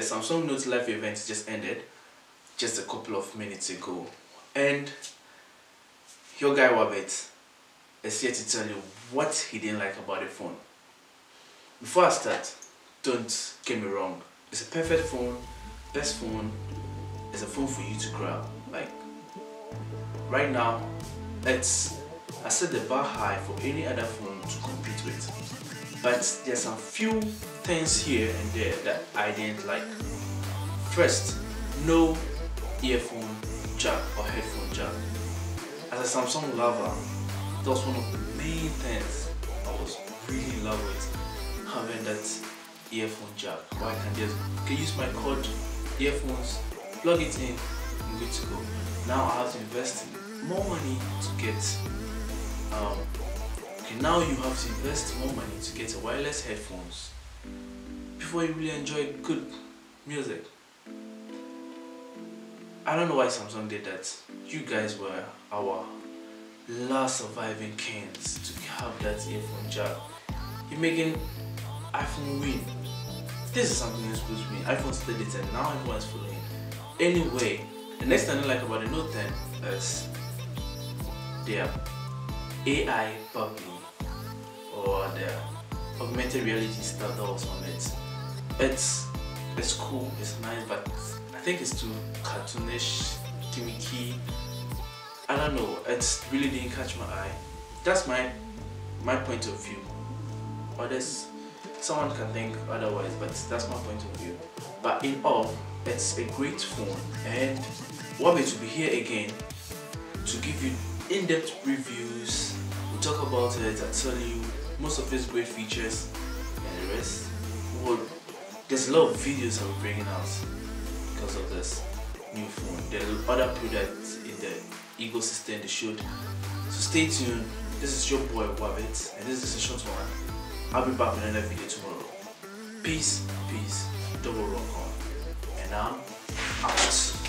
Samsung Note Live event just ended just a couple of minutes ago and your guy Wabbit is here to tell you what he didn't like about the phone. Before I start, don't get me wrong, it's a perfect phone, best phone, it's a phone for you to grab. Like right now, it's I set the bar high for any other phone to compete with. But there's a few things here and there that I didn't like. First, no earphone jack or headphone jack. As a Samsung lover, that was one of the main things I was really in love with having that earphone jack. Why I can just can use my cord earphones, plug it in, and good to go. Now I have to invest more money to get um, okay now you have to invest more money to get a wireless headphones before you really enjoy good music. I don't know why Samsung did that. You guys were our last surviving kings to have that earphone jack. You're making iPhone win. This is something you're supposed to win. iPhone still did it now everyone is following. Anyway, the next thing I like about the Note 10 is their AR Doodle or the augmented reality stuff that was on it. It's it's cool, it's nice, but I think it's too cartoonish, gimmicky. I don't know, it really didn't catch my eye. That's my my point of view. Others, someone can think otherwise, but that's my point of view. But in all, it's a great phone and Wabi to be here again to give you in-depth reviews. Talk about it, I'll tell you most of its great features and the rest. Well, there's a lot of videos be bringing out because of this new phone. There are other products in the ecosystem they should. So stay tuned. This is your boy Wabbit and this is a short one. I'll be back with another video tomorrow. Peace, peace, double rock on. And I'm out.